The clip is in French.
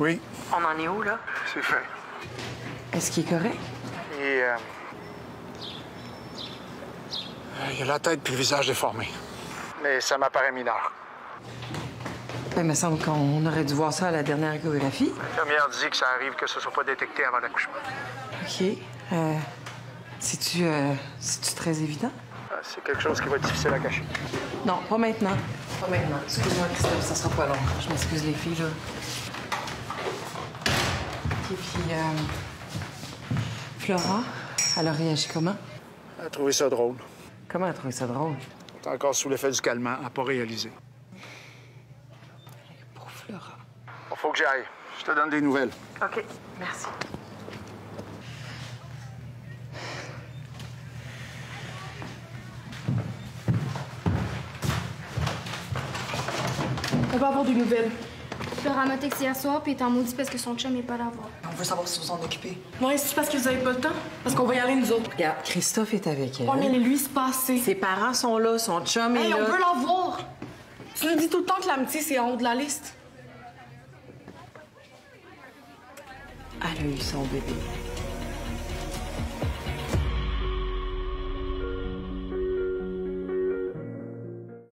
Oui, On en est où, là? c'est fait. Est-ce qu'il est correct? Et. euh, euh, Il a la tête puis le visage déformé. Mais ça m'apparaît mineur. Ben, il me semble qu'on aurait dû voir ça à la dernière échographie. L'infirmière dit que ça arrive que ce soit pas détecté avant l'accouchement. OK. Euh, C'est-tu euh, c'est-tu très évident? Ah, C'est quelque chose qui va être difficile à cacher. Non, pas maintenant. Pas maintenant. Excuse-moi, Christophe, ça sera pas long. Je m'excuse, les filles, là. OK, puis... Euh... Flora, elle a réagi comment? Elle a trouvé ça drôle. Comment elle a trouvé ça drôle? Elle est encore sous l'effet du calmant, elle n'a pas réalisé. Pour Flora. Bon, faut que j'aille. Je te donne des nouvelles. OK, merci. On va avoir des nouvelles. Flora m'a texté hier soir, puis il est en maudit parce que son chum est pas là voir. On veut savoir si vous en occupez. Ouais, c'est parce que vous avez pas le temps. Parce qu'on va y aller, nous autres. Regarde, Christophe est avec elle. On est lui se passer. Ses parents sont là, son chum est Hey, là. on veut la voir. Tu nous dis tout le temps que l'amitié, c'est en haut de la liste. Elle a eu son bébé.